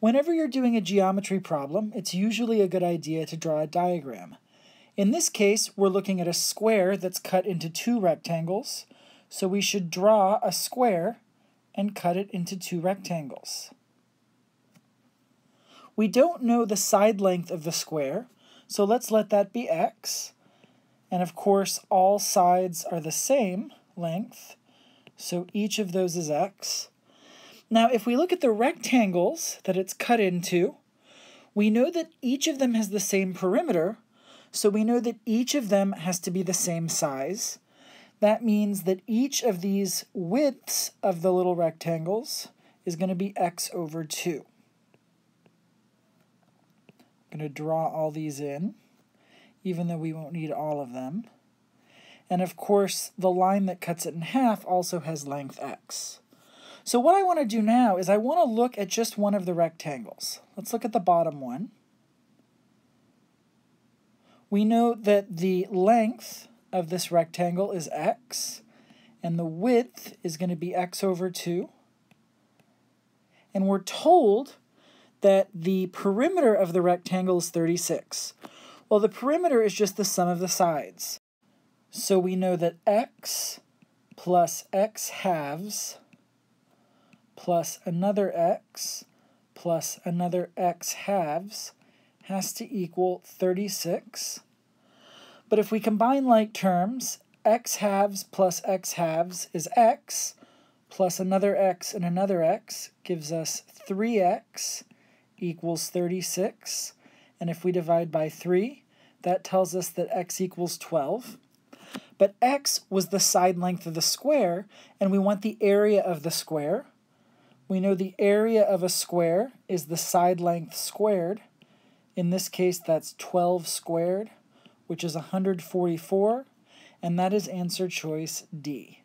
Whenever you're doing a geometry problem, it's usually a good idea to draw a diagram. In this case, we're looking at a square that's cut into two rectangles, so we should draw a square and cut it into two rectangles. We don't know the side length of the square, so let's let that be x. And of course, all sides are the same length, so each of those is x. Now, if we look at the rectangles that it's cut into, we know that each of them has the same perimeter, so we know that each of them has to be the same size. That means that each of these widths of the little rectangles is going to be x over 2. I'm going to draw all these in, even though we won't need all of them. And of course, the line that cuts it in half also has length x. So what I want to do now is I want to look at just one of the rectangles. Let's look at the bottom one. We know that the length of this rectangle is x, and the width is going to be x over 2. And we're told that the perimeter of the rectangle is 36. Well, the perimeter is just the sum of the sides. So we know that x plus x halves plus another x plus another x halves has to equal 36. But if we combine like terms, x halves plus x halves is x, plus another x and another x gives us 3x equals 36. And if we divide by 3, that tells us that x equals 12. But x was the side length of the square, and we want the area of the square. We know the area of a square is the side length squared. In this case, that's 12 squared, which is 144, and that is answer choice D.